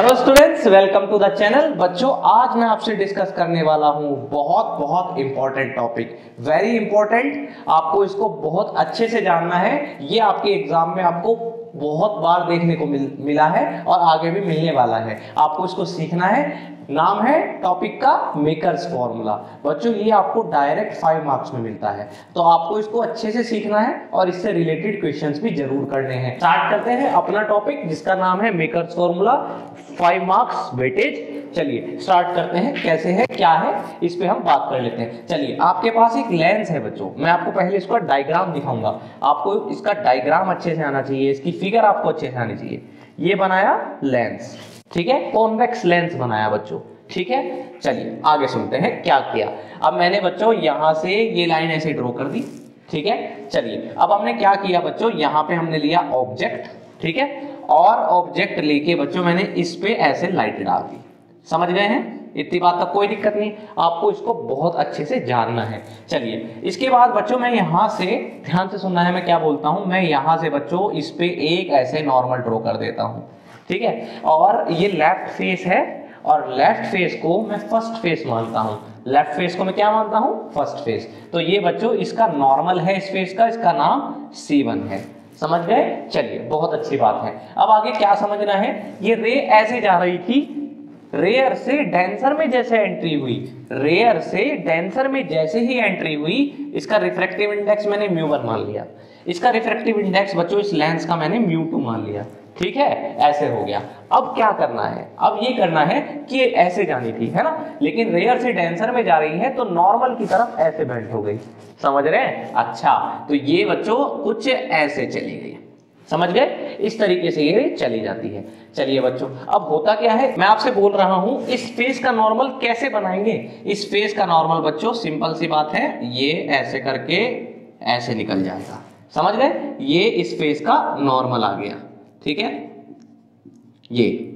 Hello students welcome to the channel बच्चों, आज मैं आपसे डिस्कस करने वाला हूँ बहुत बहुत इंपॉर्टेंट टॉपिक वेरी इंपॉर्टेंट आपको इसको बहुत अच्छे से जानना है. ये आपके एग्ज़ाम में आपको बहुत बार देखने को मिल, मिला है और आगे भी मिलने वाला है। आपको इसको सीखना है। नाम है टॉपिक का मेकर्स फॉर्मूला बच्चों ये आपको डायरेक्ट फाइव मार्क्स में मिलता है। तो आपको इसको अच्छे से सीखना है और इससे रिलेटेड क्वेश्चंस भी ज़रूर करने हैं। स्टार्ट करते हैं अपना टॉपिक जिसका नाम है maker's formula five marks weightage चलिए स्टार्ट करते हैं। कैसे है क्या है इस पे हम बात कर लेते हैं। चलिए आपके पास एक लेंस है बच्चों। मैं आपको पहले इसका डायग्राम दिखाऊँगा। आपको इसका डायग्राम अच्छे से आना चाहिए इसकी फिगर आपको अच्छे से आनी चाहिए। ये बनाया लेंस ठीक है? कॉन्वेक्स लेंस बनाया बच्चों। ठीक है? चलिए, आगे सुनते हैं क्या किया। अब मैंने बच्चों यहाँ से ये लाइन ऐसे ड्रॉ कर दी। ठीक है? चलिए, अब हमने क्या किया बच्चों? यहाँ पे हमने लिया ऑब्जेक्ट ठीक है? और ऑब्जेक्ट लेके बच्चों मैंने इस पे ऐसे लाइट डाल दी। समझ गए हैं? इतनी बात तक कोई दिक्कत नहीं, आपको इसको बहुत अच्छे से जानना है। चलिए, इसके बाद बच्चों मैं यहाँ से ध्यान से सुनना है, मैं क्या बोलता हूँ, मैं यहाँ से बच्चों इस पे एक ऐसे नॉर्मल ड्रॉ कर देता हूँ, ठीक है? और ये लेफ़्ट फेस है, और लेफ़्ट फेस को मैं फ़र्स्ट फेस मानता हूँ। लेफ़्ट फेस को मैं क्या मानता हूँ? फ़र्स्ट फेस तो ये बच्चों, इसका नॉर्मल है इस फेस का, इसका नाम C1 है। समझ गए? चलिए, बहुत अच्छी बात है। अब आगे क्या समझना है? ये रे ऐसे जा रही थी रेयर से डेंसर में जैसे एंट्री हुई रेयर से डेंसर में जैसे ही एंट्री हुई, इसका रिफ्रैक्टिव इंडेक्स मैंने म्यू वन मान लिया। इसका रिफ्रैक्टिव इंडेक्स बच्चों, इस लेंस का मैंने म्यू टू मान लिया। ठीक है? ऐसे हो गया। अब क्या करना है? अब ये करना है कि ये ऐसे जानी थी, है ना? लेकिन रेयर से डेंसर में जा रही है तो नॉर्मल की तरफ़ ऐसे बेंट हो गई। समझ रहे हैं? अच्छा तो ये बच्चों, कुछ ऐसे चली गई। समझ गए? इस तरीके से ये चली जाती है। चलिए बच्चों, अब होता क्या है? मैं आपसे बोल रहा हूँ, इस फेस का नॉर्मल कैसे बनाएँगे? इस फेस का नॉर्मल बच्चों सिंपल सी बात है, ये ऐसे करके ऐसे निकल जाएगा। समझ गए? ये इस फेस का नॉर्मल आ गया। ठीक है? ये।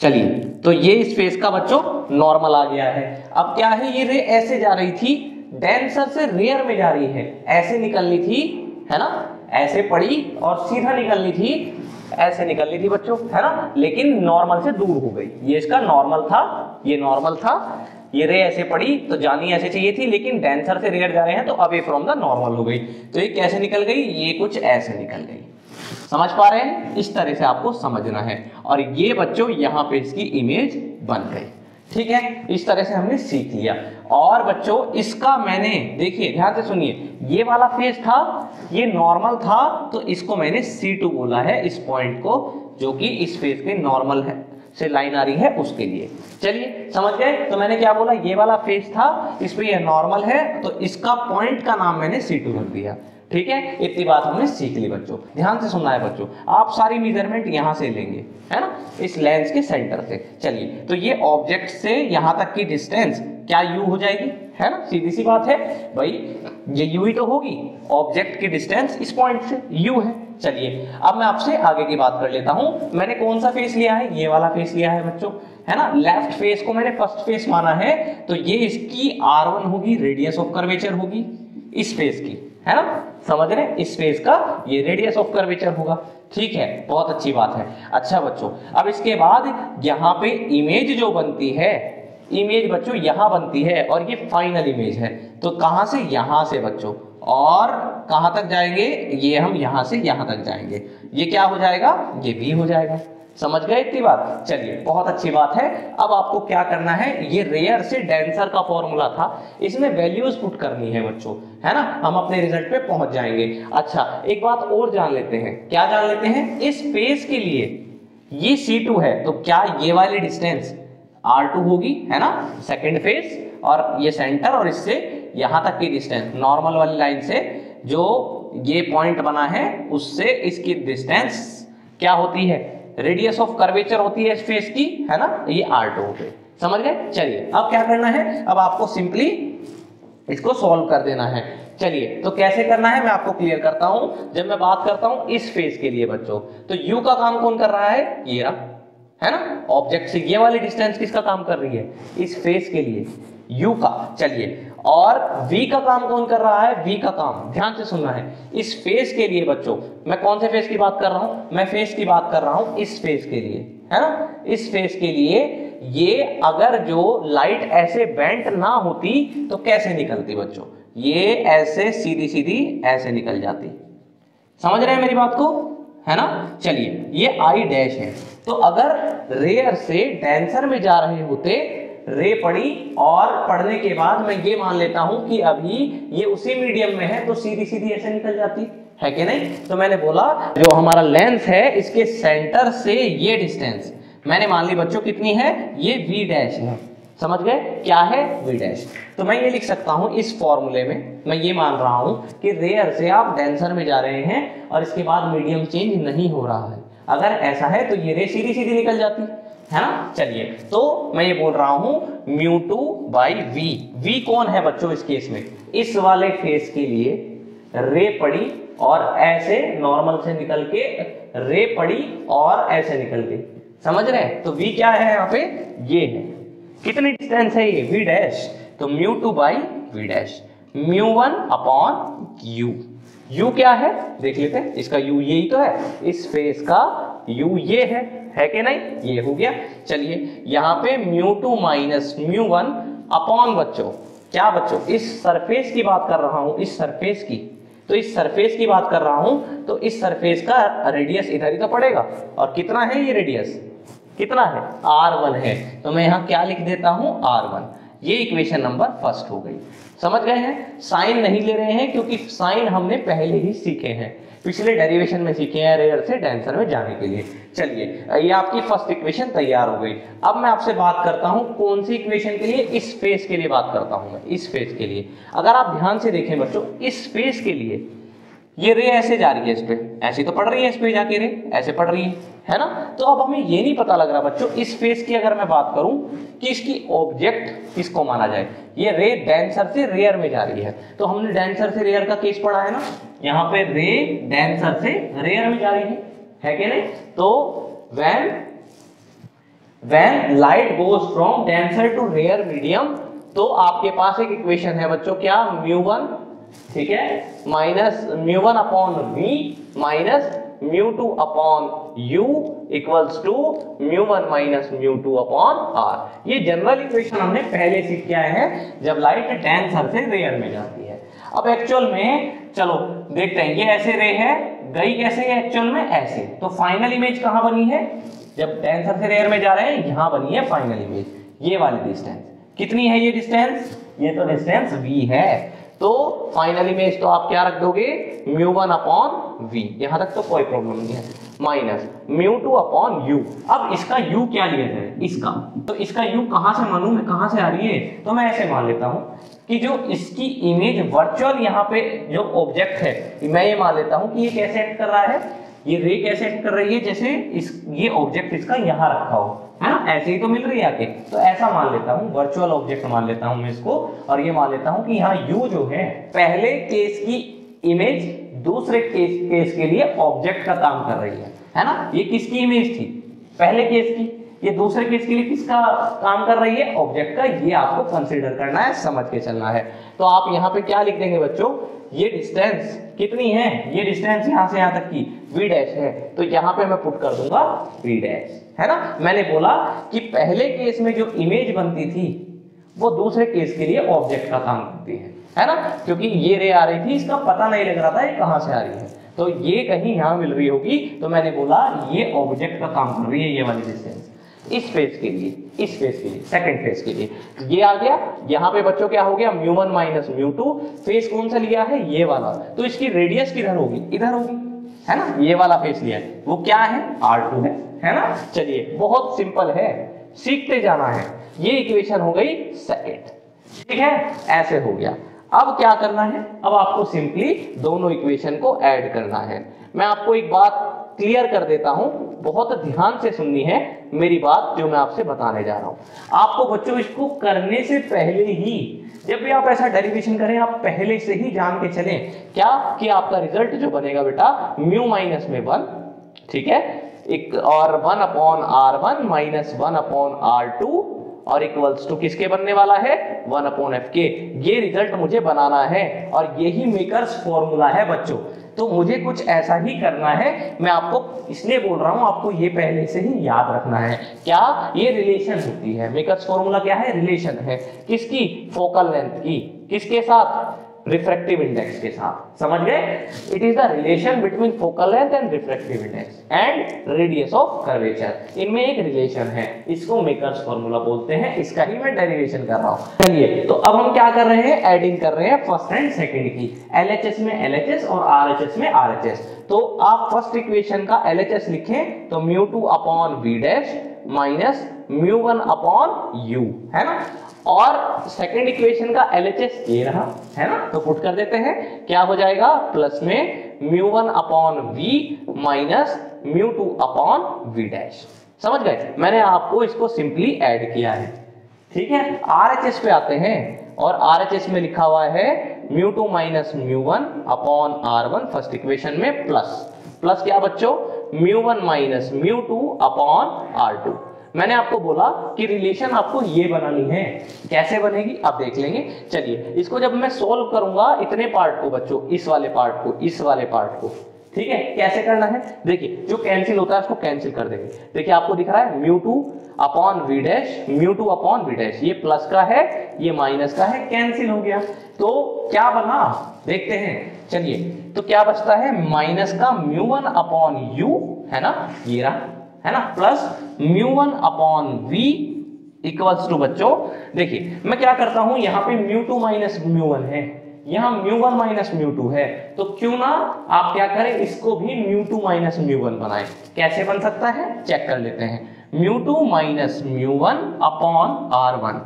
चलिए तो ये इस फेस का बच्चों नॉर्मल आ गया है। अब क्या है? ये रे ऐसे जा रही थी डेंसर से रेयर में जा रही है। ऐसे निकलनी थी है ना? ऐसे पड़ी और सीधा निकलनी थी, ऐसे निकलनी थी बच्चों, है ना? लेकिन नॉर्मल से दूर हो गई। ये इसका नॉर्मल था, ये नॉर्मल था, ये रे ऐसे पड़ी तो जानी ऐसे चाहिए थी, लेकिन डेंसर से रेयर जा रहे हैं तो अवे फ्रॉम द नॉर्मल हो गई। तो ये कैसे निकल गई? ये कुछ ऐसे निकल गई। समझ पा रहे हैं? इस तरह से आपको समझना है। और ये बच्चों, यहाँ पे इसकी इमेज बन गई। ठीक है? इस तरह से हमने सीख लिया। और बच्चों, इसका मैंने, देखिए, ध्यान से सुनिए, ये वाला फेस था, ये नॉर्मल था तो इसको मैंने C2 बोला है इस पॉइंट को, जो कि इस फेस के नॉर्मल है, से लाइन आ रही है उसके लिए। चलिए, समझ गए? तो मैंने क्या बोला? ये वाला फेस था इस पे ये नॉर्मल है तो इसका पॉइंट का नाम मैंने C2 रख दिया। ठीक है? इतनी बात हमने सीख ली बच्चों। ध्यान से सुनना है बच्चों। आप सारी मेज़रमेंट यहाँ से लेंगे, है ना? इस लेंस के सेंटर से। चलिए तो ये ऑब्जेक्ट से यहाँ तक की डिस्टेंस क्या यू हो जाएगी? है ना? सीधी सी बात है। भाई, ये यू ही तो होगी। ऑब्जेक्ट की डिस्टेंस इस पॉइंट से यू है। चलिए, अब मैं आपसे आगे की बात कर लेता हूँ। मैंने कौन सा फेस लिया है? ये वाला फेस लिया है बच्चों। है ना? लेफ़्ट फेस को मैंने फ़र्स्ट फेस माना है। तो ये इसकी आर होगी रेडियस ऑफ़ कर्वेचर होगी, इस फेस की। है ना? समझ रहे इस फ़ेज़ का ये रेडियस ऑफ़ कर्वेचर होगा। ठीक है? बहुत अच्छी बात है। अच्छा बच्चों, अब इसके बाद यहाँ पे इमेज जो बनती है इमेज बच्चों यहाँ बनती है और ये फाइनल इमेज है। तो कहाँ से? यहाँ से बच्चों। और कहाँ तक जाएँगे? ये हम यहाँ से यहाँ तक जाएँगे। ये क्या हो जाएगा? ये भी हो जाएगा। समझ गए इतनी बात? चलिए, बहुत अच्छी बात है। अब आपको क्या करना है? ये रेयर से डेंसर का फॉर्मूला था। इसमें वैल्यूज़ पुट करनी है बच्चों, है ना? हम अपने रिज़ल्ट पे पहुँच जाएँगे। अच्छा एक बात और जान लेते हैं। क्या जान लेते हैं? इस फेस के लिए। ये C2 है तो क्या ये वाली डिस्टेंस R2 होगी, है ना? सेकेंड फेस और ये सेंटर और इससे यहाँ तक की डिस्टेंस नॉर्मल वाली लाइन से जो ये पॉइंट बना है, उससे इसकी डिस्टेंस क्या होती है? रेडियस ऑफ़ कर्वेचर होती है इस फेस की, है ना? ये आर टू पे समझ गए? चलिए, अब क्या करना है? अब आपको सिंपली इसको सॉल्व कर देना है। चलिए तो कैसे करना है? मैं आपको क्लियर करता हूँ। जब मैं बात करता हूँ इस फेस के लिए बच्चों तो यू का काम कौन कर रहा है? ये रहा, है ना? ऑब्जेक्ट से ये वाली डिस्टेंस किसका काम कर रही है? इस फेस के लिए। यू का, चलिए और v का काम कौन कर रहा है? V का काम। ध्यान से सुनना है। इस फेस के लिए बच्चों, मैं कौन से फेस की बात कर रहा हूँ? मैं फेस की बात कर रहा हूँ इस फेस के लिए, है ना? इस फेस के लिए ये अगर जो लाइट ऐसे बेंट ना होती तो कैसे निकलती बच्चों? ये ऐसे सीधी सीधी ऐसे निकल जाती। समझ रहे हैं मेरी बात को? है ना? चलिए, ये आई डैश है। तो अगर रेयर से डेंसर में जा रहे होते रे पड़ी और पढ़ने के बाद मैं ये मान लेता हूँ कि अभी ये उसी मीडियम में है तो सीधी सीधी ऐसे निकल जाती। है कि नहीं? तो मैंने बोला, जो हमारा लेंस है, इसके सेंटर से ये डिस्टेंस मैंने मान ली, बच्चों, कितनी है? ये वी डैश है। समझ गए? क्या है? वी डैश तो मैं ये लिख सकता हूँ इस फॉर्मूले में। मैं ये मान रहा हूँ कि रेयर से आप डेंसर में जा रहे हैं और इसके बाद मीडियम चेंज नहीं हो रहा है। अगर ऐसा है तो ये रे सीधी सीधी निकल जाती। है ना? चलिए तो मैं ये बोल रहा हूँ mu two by v v कौन है बच्चों इस केस में? इस वाले फेस के लिए रे पड़ी और ऐसे नॉर्मल से निकल के रे पड़ी और ऐसे निकल के। समझ रहे हैं? तो वी क्या है यहाँ पे? ये है। कितनी डिस्टेंस है ये? वी डैश तो mu two by v dash mu one upon u. U क्या है? देख लेते हैं, इसका यू यही तो है। इस फेस का यू ये है है कि नहीं? ये हो गया। चलिए, यहाँ पे mu two minus mu one upon बच्चों, क्या बच्चों? इस सरफेस की बात कर रहा हूँ, इस सरफेस की। तो इस सरफेस की बात कर रहा हूँ तो इस सरफेस का रेडियस इधर ही तो पड़ेगा। और कितना है ये रेडियस कितना है? आर वन है। तो मैं यहाँ क्या लिख देता हूँ? आर वन ये इक्वेशन नंबर फ़र्स्ट हो गई। समझ गए हैं? साइन नहीं ले रहे हैं, क्योंकि साइन हमने पहले ही सीखे हैं। पिछले डेरिवेशन में सीखे हैं रेयर से डेंसर में जाने के लिए। चलिए, ये आपकी फ़र्स्ट इक्वेशन तैयार हो गई। अब मैं आपसे बात करता हूँ कौन सी इक्वेशन के लिए? इस फेस के लिए बात करता हूँ मैं, इस फेस के लिए। अगर आप ध्यान से देखें बच्चों, इस फेस के लिए ये रे ऐसे जा रही है इस पे। ऐसी तो पढ़ रही है इस पे जाके रे ऐसे पढ़ रही है है ना? तो अब हमें ये नहीं पता लग रहा बच्चों, इस फेस की अगर मैं बात करूँ कि इसकी ऑब्जेक्ट किसको माना जाए, ये रे डेंसर से रेयर में जा रही है। तो हमने डेंसर से रेयर का केस पढ़ा है ना? यहाँ पे रे डेंसर से रेयर में जा रही है। है कि नहीं? तो when when light goes from denser to rare medium तो आपके पास एक इक्वेशन है बच्चों, क्या? म्यू वन ठीक है? Minus mu one upon v minus mu two upon u equals to mu one minus mu two upon R ये general equation हमने पहले सीख किया है, जब लाइट डेंसर से रेयर में जाती है। अब एक्चुअल में, चलो देखते हैं, ये ऐसे रे है, गई कैसे है एक्चुअल में ऐसे। तो फाइनल इमेज कहाँ बनी है? जब टेंसर से रेयर में जा रहे हैं, यहाँ बनी है फाइनल इमेज ये वाली डिस्टेंस कितनी है ये डिस्टेंस ये तो डिस्टेंस वी है। तो फाइनली में तो आप क्या रख दोगे? म्यू वन अपॉन वी यहाँ तक तो कोई प्रॉब्लम नहीं है। Minus mu two upon u अब इसका यू क्या लिया जाए? इसका। तो इसका यू कहाँ से मानू मैं कहाँ से आ रही है? तो मैं ऐसे मान लेता हूँ कि जो इसकी इमेज वर्चुअल यहाँ पे जो ऑब्जेक्ट है, मैं ये मान लेता हूँ कि ये कैसे एक्ट कर रहा है? ये रे कैसे एक्ट कर रही है? जैसे इस, ये ऑब्जेक्ट इसका यहाँ रखा हो, है ना? ऐसे ही तो मिल रही है आके तो ऐसा मान लेता हूँ वर्चुअल ऑब्जेक्ट मान लेता हूँ मैं इसको, और ये मान लेता हूँ कि यहाँ यू जो है, पहले केस की इमेज दूसरे केस केस के लिए ऑब्जेक्ट का काम कर रही है है ना? ये किसकी इमेज थी? पहले केस की। ये दूसरे केस के लिए किसका काम कर रही है? ऑब्जेक्ट का, ये आपको कंसिडर करना है, समझ के चलना है। तो आप यहाँ पे क्या लिख देंगे बच्चों? ये डिस्टेंस कितनी है? ये डिस्टेंस यहाँ से यहाँ तक की वी डैश है। तो यहाँ पे मैं पुट कर दूँगा वी डैश है ना? मैंने बोला कि पहले केस में जो इमेज बनती थी, वो दूसरे केस के लिए ऑब्जेक्ट का काम करती है है ना? क्योंकि ये रे आ रही थी, इसका पता नहीं लग रहा था ये कहाँ से आ रही है। तो ये कहीं यहाँ मिल रही होगी तो मैंने बोला ये ऑब्जेक्ट का काम कर रही है, ये वाली डिस्टेंस इस फ़ेज़ के लिए, इस फ़ेज़ के लिए सेकंड फ़ेज़ के लिए। ये आ गया। यहाँ पे बच्चों क्या हो गया? Mu one minus mu two phase कौन सा लिया है? ये वाला। तो इसकी रेडियस किधर होगी? इधर होगी। है ना? ये वाला फेस लिया है। वो क्या है? आर टू है। है ना? चलिए, बहुत सिंपल है। सीखते जाना है। ये इक्वेशन हो गई सेकेंड ठीक है? ऐसे हो गया। अब क्या करना है? अब आपको सिंपली दोनों इक्वेशन को ऐड करना है। मैं आपको एक बात क्लियर कर देता हूँ। बहुत ध्यान से सुननी है मेरी बात जो मैं आपसे बताने जा रहा हूँ। आपको बच्चों, इसको करने से पहले ही, जब भी आप ऐसा डेरिवेशन करें, आप पहले से ही जान के चलें। क्या? कि आपका रिज़ल्ट जो बनेगा बेटा म्यू माइनस में वन ठीक है? एक और one upon R one minus one upon R two और इक्वल्स टू किसके बनने वाला है? वन अपॉन एफ़ के ये रिज़ल्ट मुझे बनाना है, और यही मेकर्स फॉर्मूला है बच्चों। तो मुझे कुछ ऐसा ही करना है। मैं आपको इसलिए बोल रहा हूँ, आपको ये पहले से ही याद रखना है। क्या ये रिलेशन होती है? मेकर्स फॉर्मूला क्या है? रिलेशन है। किसकी? फोकल लेंथ की। किसके साथ? रिफ्रैक्टिव इंडेक्स के साथ। समझ गए? It is the relation between focal length and refractive index and radius of curvature इनमें एक रिलेशन है। इसको मेकर्स फॉर्मूला बोलते हैं। इसका ही मैं डेरिवेशन कर रहा हूँ। चलिए तो अब हम क्या कर रहे हैं? एडिंग कर रहे हैं फ़र्स्ट एंड सेकंड की। एलएचएस में एलएचएस और आरएचएस में आरएचएस तो आप फ़र्स्ट इक्वेशन का एलएचएस लिखें तो mu two upon V dash minus mu upon U है ना? और सेकेंड इक्वेशन का एल एच एस ये रहा, है ना? तो पुट कर देते हैं। क्या हो जाएगा? प्लस में mu one upon V minus mu two upon V dash समझ गए? मैंने आपको इसको सिंपली ऐड किया है। ठीक है? आर एच एस पे आते हैं और आर एच एस में लिखा हुआ है mu two minus mu one upon R one first equation में प्लस प्लस क्या बच्चों? Mu one minus mu two upon R two मैंने आपको बोला कि रिलेशन आपको ये बनानी है। कैसे बनेगी? आप देख लेंगे। चलिए, इसको जब मैं सोल्व करूँगा, इतने पार्ट को बच्चों, इस वाले पार्ट को, इस वाले पार्ट को। ठीक है? कैसे करना है? देखिए, जो कैंसिल होता है, उसको कैंसिल कर देंगे। देखिए, आपको दिख रहा है mu two upon V dash mu two upon V dash ये प्लस का है, ये माइनस का है कैंसिल हो गया। तो क्या बना? देखते हैं। चलिए तो क्या बचता है? माइनस का म्यू वन अपॉन यू है ना? ये रहा। है ना? Plus mu one upon V equals to बच्चों, देखिए, मैं क्या करता हूँ? यहाँ पे mu two minus mu one है। यहाँ mu one minus mu two है। तो क्यों ना आप क्या करें? इसको भी mu two minus mu one बनाए। कैसे बन सकता है? चेक कर लेते हैं। Mu two minus mu one upon R one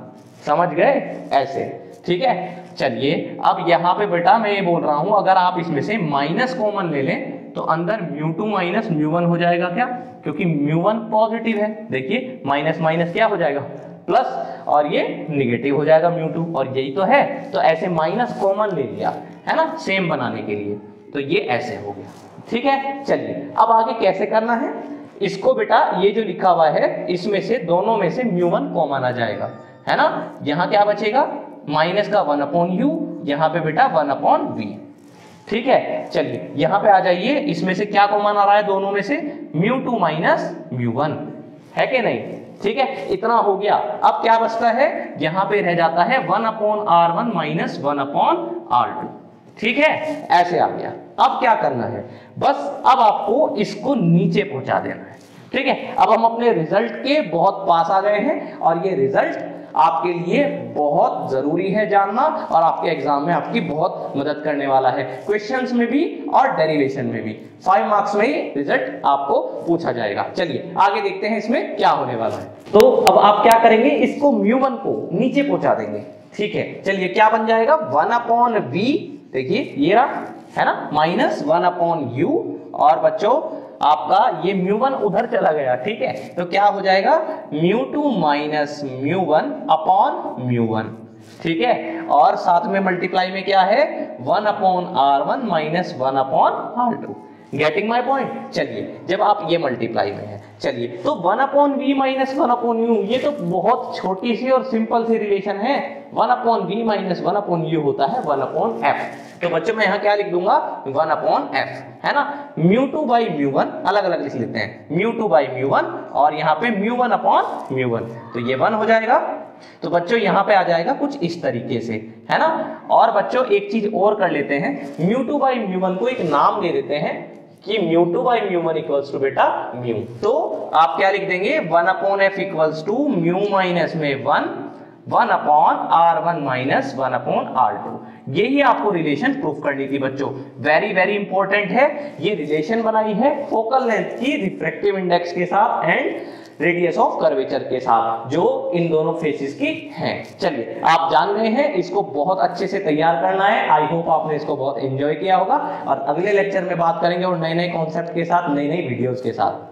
समझ गए? ऐसे। ठीक है? चलिए, अब यहाँ पे बेटा मैं ये बोल रहा हूँ, अगर आप इसमें से माइनस कॉमन ले लें तो अंदर mu two minus mu one हो जाएगा क्या? क्योंकि म्यू वन पॉजिटिव है। देखिए माइनस माइनस क्या हो जाएगा? प्लस और ये निगेटिव हो जाएगा म्यू टू और यही तो है। तो ऐसे माइनस कॉमन ले लिया, है ना? सेम बनाने के लिए। तो ये ऐसे हो गया। ठीक है? चलिए, अब आगे कैसे करना है? इसको बेटा, ये जो लिखा हुआ है, इसमें से दोनों में से म्यू वन कॉमन आ जाएगा। है ना? यहाँ क्या बचेगा? माइनस का वन अपॉन यू यहाँ पे बेटा वन अपॉन वी ठीक है? चलिए, यहाँ पे आ जाइए। इसमें से क्या कॉमन आ रहा है? दोनों में से mu two minus mu one. है कि नहीं? ठीक है? इतना हो गया। अब क्या बचता है? यहाँ पे रह जाता है one upon R one minus one upon R two. ठीक है? ऐसे आ गया। अब क्या करना है? बस अब आपको इसको नीचे पहुँचा देना है। ठीक है? अब हम अपने रिज़ल्ट के बहुत पास आ गए हैं और ये रिज़ल्ट आपके लिए बहुत ज़रूरी है जानना और आपके एग्ज़ाम में आपकी बहुत मदद करने वाला है। क्वेश्चंस में भी और डेरिवेशन में भी। फाइव मार्क्स में ही रिज़ल्ट आपको पूछा जाएगा। चलिए, आगे देखते हैं इसमें क्या होने वाला है। तो अब आप क्या करेंगे? इसको म्यू वन को नीचे पहुँचा देंगे। ठीक है? चलिए, क्या बन जाएगा? वन अपॉन देखिए, ये रहा, है ना? माइनस वन अपॉन यू और बच्चों आपका ये म्यू वन उधर चला गया, ठीक है? तो क्या हो जाएगा? Mu two minus mu one upon mu one ठीक है? और साथ में मल्टीप्लाई में क्या है? One upon R one minus one upon R two getting my point चलिए, जब आप ये मल्टीप्लाई में है, चलिए। तो one upon V minus one upon U ये तो बहुत छोटी सी और सिंपल सी रिलेशन है। One upon V minus one upon U होता है वन अपॉन एफ़ तो बच्चों मैं यहाँ क्या लिख दूँगा? वन अपॉन एफ़ है ना? Mu two by mu one अलग अलग लिख लेते हैं। Mu two by mu one और यहाँ पे mu one upon mu one. तो ये वन हो जाएगा। तो बच्चों यहाँ पे आ जाएगा कुछ इस तरीके से, है ना? और बच्चों एक चीज़ और कर लेते हैं। Mu two by mu one को एक नाम दे देते हैं कि mu two by mu one equals to बेटा म्यू। तो आप क्या लिख देंगे? One upon F equals to mu minus में one one upon R one minus one upon R two. यही आपको रिलेशन प्रूफ करनी थी बच्चों। वेरी वेरी इंपॉर्टेंट है। ये रिलेशन बनाई है फोकल लेंथ की रिफ्रेक्टिव इंडेक्स के साथ एंड रेडियस ऑफ़ कर्वेचर के साथ, जो इन दोनों फेसिस की हैं। चलिए, आप जान गए हैं, इसको बहुत अच्छे से तैयार करना है। आई होप आपने इसको बहुत एंजॉय किया होगा। और अगले लेक्चर में बात करेंगे और नए नए कॉन्सेप्ट के साथ नई नई वीडियोस के साथ।